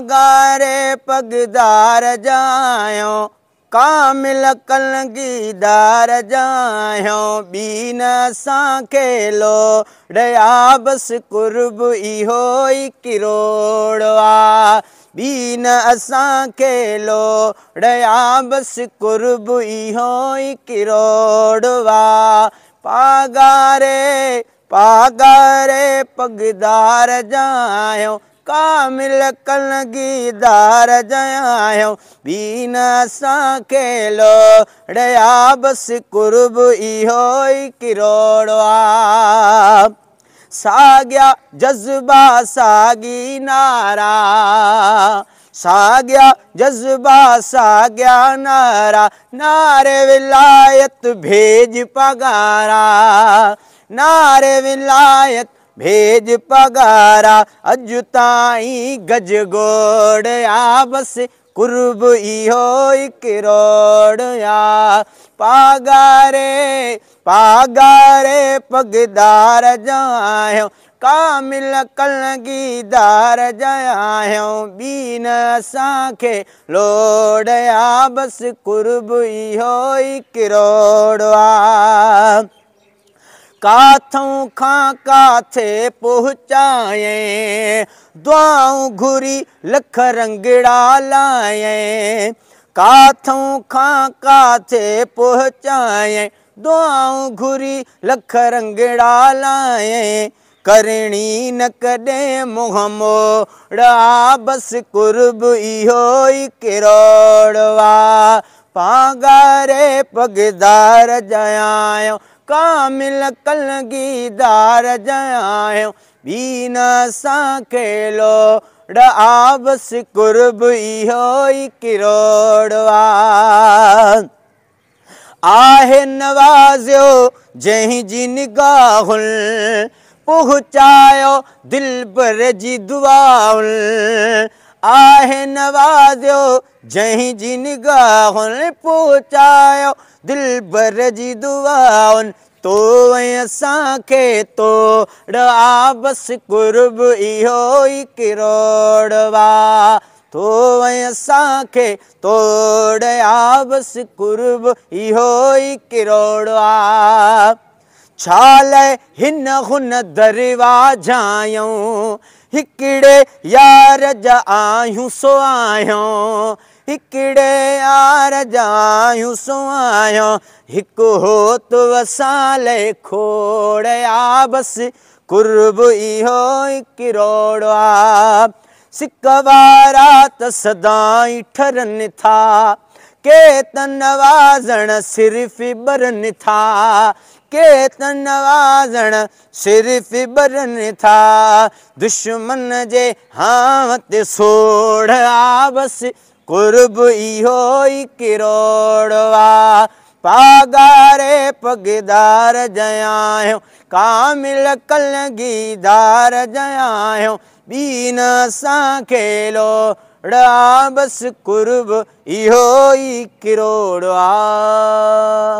پاگاري پگدار جايو ڪامل ڪلگيدار جايو. بين اسان کي لوڙيا بس ڪرب اهو ئي ڪروڙ آهي بين اسان کي لوڙيا بس ڪرب اهو ئي ڪروڙ پاگاري پاگاري پگدار جايو ڪامل ڪلگيدار جايو بين اسان کي لوڙيا بس ڪرب اهو ئي ڪروڙ ساڳيا جذبا ساڳي نعرا. ساڳيا جذبا ساڳيا نعرا ناري ولايت ڀيج پگارا. ناري ولايت ڀيج پگارا اڄ تائين گز گوڙيا بس ڪرب اهو ئي ڪروڙ يا پاگاري پاگاري پگدار جايو ڪامل ڪلگيدار جايو بين اسان کي لوڙيا بس ڪرب اهو ئي آهي ڪاٿون کان ڪاٿي پهچائي دعائون گهري لک رنگڙا لاءِ ڪاٿون کان ڪاٿي پهچائي دعائون گهري لک رنگڙا لاءِ ڪرڻي نه ڪڏهن منهن بس ڪرب اهو ئي ڪروڙوا. پاگاري پگدار جيايو ڪامل ڪلگيدار جيايو بين اسان کي لوڙ آ بس ڪرب اهو ئي ڪروڙوا. آهي نوازيو جنهن جي نگاهل پهچايو دل ڀر جي دئائل آهي نوازيو جنهن جي نگاهل پهچايو دئائن تو اسان کي توڙ آ بس ڪرب اهو ئي ڪروڙوا. تو ۽ اسان کي توڙ آ بس ڪرب اهو ئي ڪروڙوا ڇال هن هن دروا جايون هڪڙي يار جا آهيون سو آهيون هڪڙي يار جا آهيون سو آهيون هڪ هو ته وصال کوڙيا بس ڪرب اهو ڪروڙ آهي سڪ وارا ته سدائين ٺرن ٿا ڪي ته نوازڻ صرف برن ٿا के त नवाज़ण सिर्फ़ बरनि था। दुश्मन जे हाथ सोड़ आ बसि कुर्ब इहो ई किरोड़वा पागारे पगदार जयायो कामिल कलगीदार जयायो बीन असांखे लोड़ा बसि कुर्ब इहो ई किरोड़ आहे